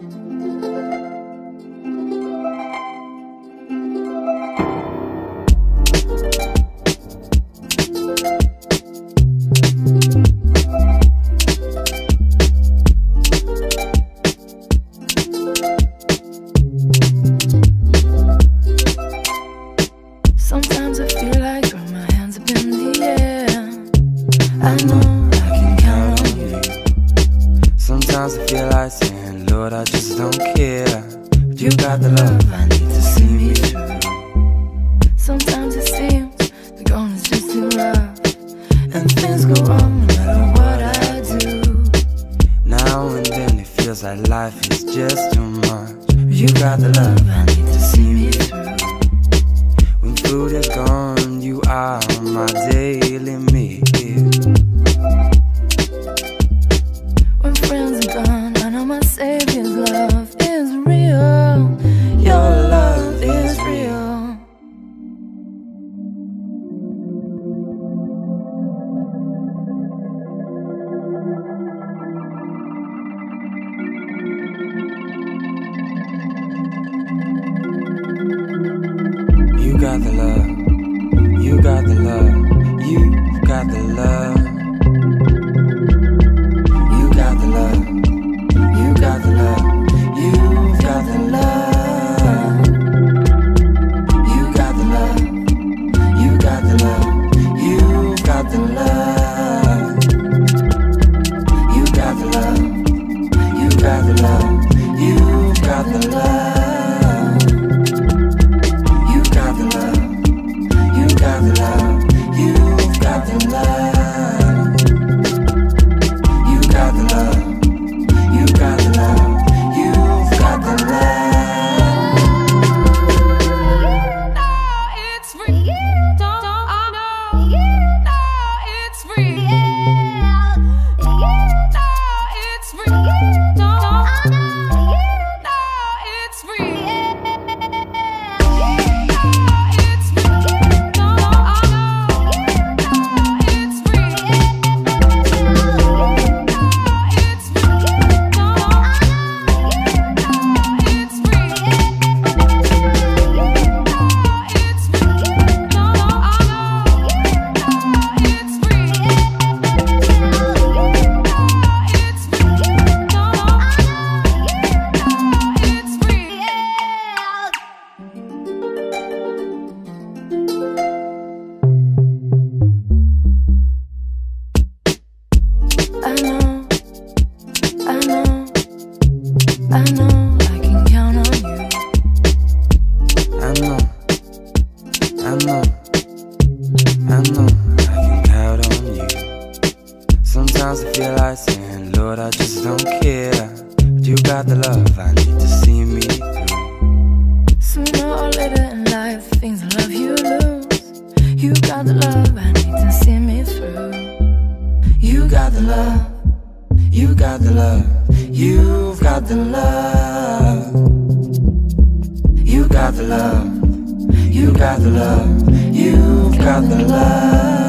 Thank Sometimes I feel like saying, Lord, I just don't care. But you got the love I need to see me through. Sometimes it seems the going is just too rough, and things go wrong no matter what I do. Now and then it feels like life is just too much. But you got the Love, love I got the love. You got the love. You got the love. I know I can count on you. I know, I know, I know I can count on you. Sometimes I feel like saying, Lord, I just don't care. But you got the love I need to see me got the love. You got the love, you got the love, you've got the love. You got the love, you got the love.